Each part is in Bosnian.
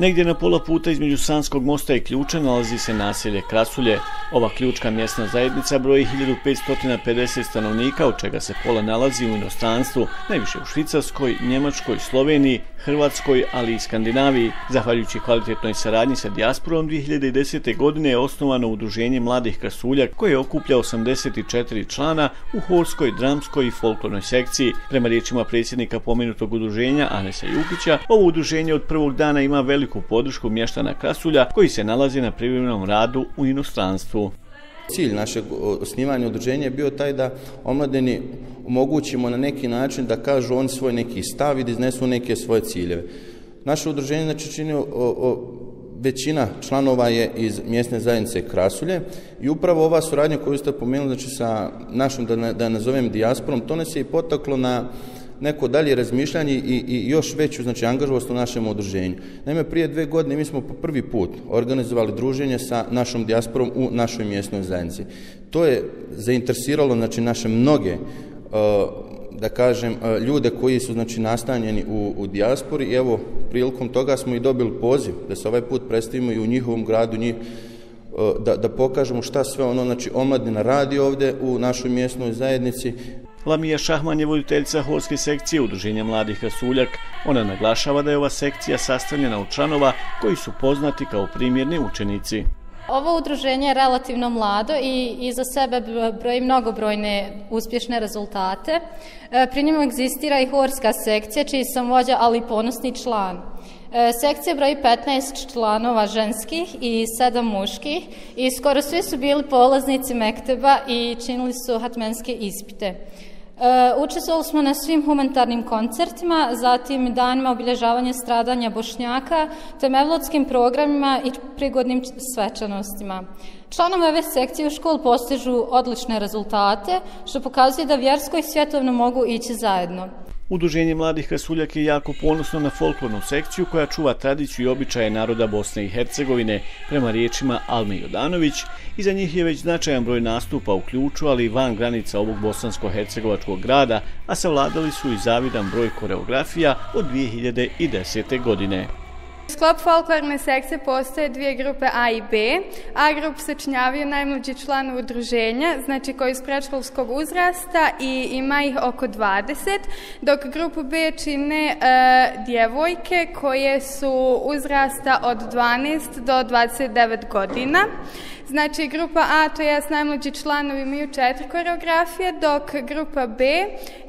Negdje na pola puta između Sanskog mosta i Ključa nalazi se naselje Krasulje. Ova ključka mjesna zajednica broji 1550 stanovnika, od čega se pola nalazi u inostranstvu, najviše u Švicarskoj, Njemačkoj, Sloveniji, Hrvatskoj, ali i Skandinaviji. Zahvaljujući kvalitetnoj saradnji sa dijasporom, 2010. godine je osnovano udruženje mladih krasulja koje okuplja 84 člana u horskoj, dramskoj i folklornoj sekciji. Prema riječima predsjednika pomenutog udruženja Anesa Jukića, ovo udruženje od prvog dana ima veliku podršku mještana krasulja koji se nalazi na privremenom radu u inostranstvu. Cilj našeg osnivanja udruženja je bio taj da omladeni omogućimo na neki način da kažu oni svoj neki stav i da iznesu neke svoje ciljeve. Naše udruženje znači čini o, o, većina članova je iz mjesne zajednice Krasulje i upravo ova suradnja koju ste pomenuli znači sa našom, da, da nazovem dijasporom, to nas je i potaklo na neko dalje razmišljanje i, i još veću znači, angažovost u našem udruženju. Naime, prije dve godine mi smo po prvi put organizovali druženje sa našom dijasporom u našoj mjesnoj zajednici. To je zainteresiralo znači, naše mnoge uh, da kažem, eh, ljude koji su znači nastanjeni u, u dijaspori i evo, prilikom toga smo i dobili poziv da se ovaj put predstavimo i u njihovom gradu, njih, eh, da, da pokažemo šta sve ono, znači, omladina radi ovde u našoj mjesnoj zajednici. Lamija Šahman je voditeljica Horske sekcije Udruženja mladih Rasuljak. Ona naglašava da je ova sekcija sastavljena od članova koji su poznati kao primjerni učenici. Ovo udruženje je relativno mlado i iza sebe broji mnogobrojne uspješne rezultate. E, pri njemu egzistira i Horska sekcija, čiji sam vođa, ali ponosni član. E, sekcija broji 15 članova ženskih i 7 muških i skoro svi su bili polaznici Mekteba i činili su hatmenske ispite. E, učestvovali smo na svim humanitarnim koncertima, zatim danima obilježavanja stradanja Bošnjaka, te mevlodskim programima i prigodnim svečanostima. Članovi ove sekcije u školu postižu odlične rezultate, što pokazuje da vjersko i svjetovno mogu ići zajedno. Udruženje mladih Rasuljak je jako ponosno na folklornu sekciju koja čuva tradiciju i običaje naroda Bosne i Hercegovine prema riječima Alme Jodanović. Iza njih je već značajan broj nastupa u ključu, ali i van granica ovog bosansko-hercegovačkog grada, a savladali su i zavidan broj koreografija od 2010. godine. Sklop folklorne sekcije postoje dvije grupe A i B. A grup se najmlađi član udruženja, znači koji iz prečkolskog uzrasta i ima ih oko 20, dok grupu B čine e, djevojke koje su uzrasta od 12 do 29 godina. Znači, grupa A, to je najmlađi članovi, imaju četiri koreografije, dok grupa B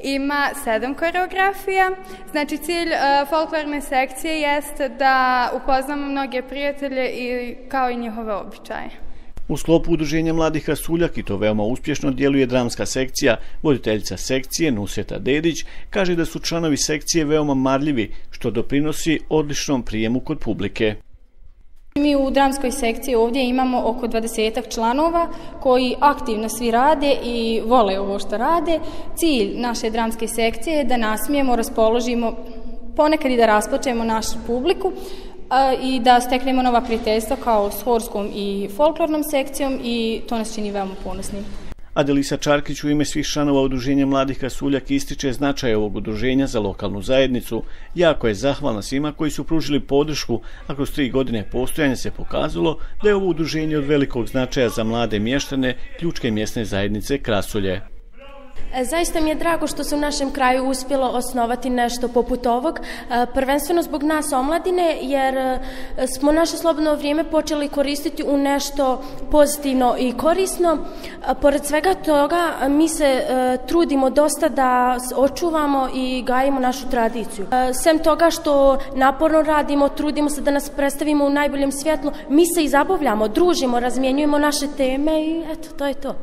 ima sedam koreografija. Znači, cilj uh, folklorne sekcije jeste da upoznamo mnoge prijatelje i kao i njihove običaje. U sklopu udruženja mladih Rasuljak i to veoma uspješno djeluje dramska sekcija. Voditeljica sekcije Nuseta Dedić kaže da su članovi sekcije veoma marljivi, što doprinosi odličnom prijemu kod publike. Mi u dramskoj sekciji ovdje imamo oko 20 članova koji aktivno svi rade i vole ovo što rade. Cilj naše dramske sekcije je da nasmijemo, raspoložimo, ponekad i da raspočemo našu publiku i da steknemo nova prijateljstva kao s horskom i folklornom sekcijom i to nas čini veoma ponosnim. Adelisa Čarkić u ime svih članova udruženja Mladih Kasuljak ističe značaj ovog udruženja za lokalnu zajednicu. Jako je zahvalna svima koji su pružili podršku, a kroz tri godine postojanja se pokazalo da je ovo udruženje od velikog značaja za mlade mještane ključke mjesne zajednice Krasulje. E, zaista mi je drago što se u našem kraju uspjelo osnovati nešto poput ovog, e, prvenstveno zbog nas omladine, jer e, smo naše slobodno vrijeme počeli koristiti u nešto pozitivno i korisno. Pored svega toga, mi se trudimo dosta da očuvamo i gajimo našu tradiciju. Sem toga što naporno radimo, trudimo se da nas predstavimo u najboljem svjetlu, mi se i zabavljamo, družimo, razmjenjujemo naše teme i eto, to je to.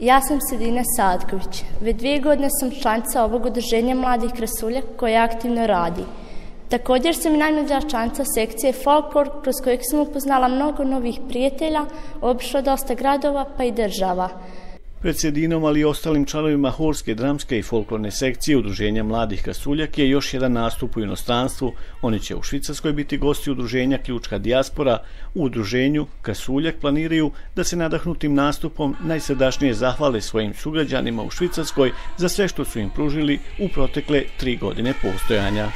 Ja sam Sedina Sadković. Ve dvije godine sam članica ovog udruženja mladih krasulja koja aktivno radi. Također sam i najmlađa članica sekcije Folklor, kroz kojeg sam upoznala mnogo novih prijatelja, obišla dosta gradova pa i država. Pred Sedinom, ali i ostalim članovima Horske, dramske i folklorne sekcije Udruženja mladih Kasuljak je još jedan nastup u inostranstvu. Oni će u Švicarskoj biti gosti Udruženja Ključka dijaspora. U Udruženju Kasuljak planiraju da se nadahnutim nastupom najsrdašnije zahvale svojim sugrađanima u Švicarskoj za sve što su im pružili u protekle tri godine postojanja.